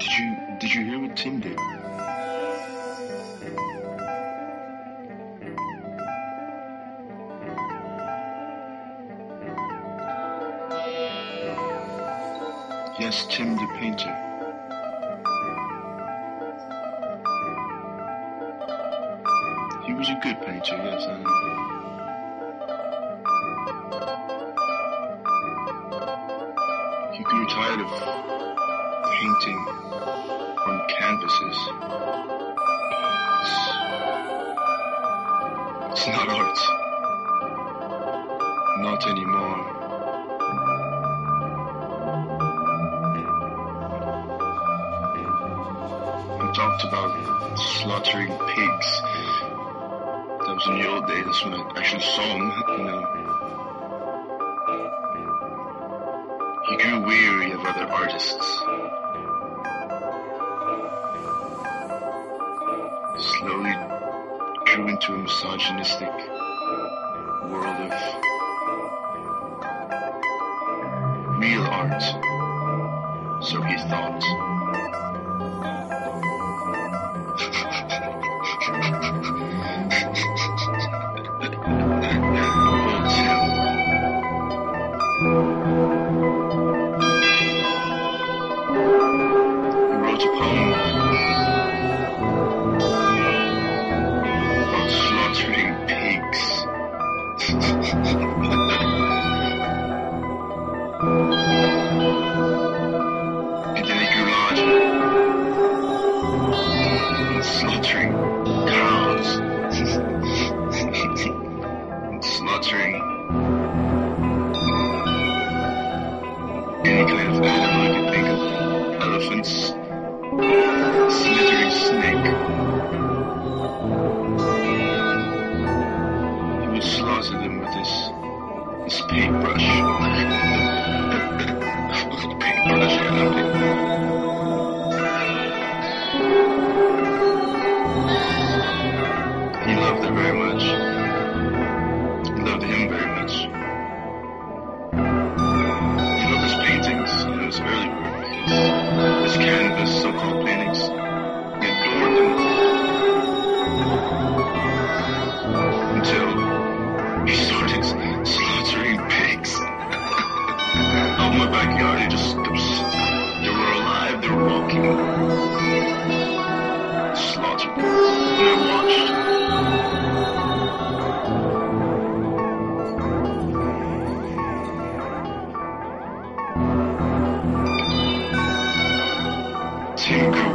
Did you did you hear what Tim did? Yes, Tim the painter. He was a good painter, yes, I. He grew tired of painting on canvases. It's, it's not art. Not anymore. Talked about slaughtering pigs. That was in the old days. That's when I actually saw him, you know. He grew weary of other artists. Slowly grew into a misogynistic world of real art. So he thought. Elephants. Slithering snake. He slaughter them with paintbrush. paintbrush, loved her very much. Canvas, so-called. He adored them until he started slaughtering pigs. Out my backyard, he just, they were alive, they were walking. Slaughtered. And I watched.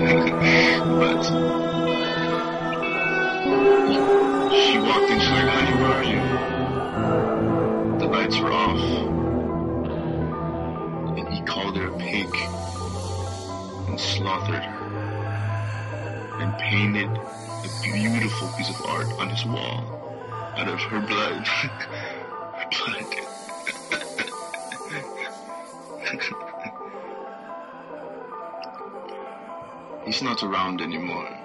but she walked in, she's like, honey, where are you? The lights were off. And he called her a pig and slaughtered her and painted a beautiful piece of art on his wall out of her blood. her blood. Not around anymore.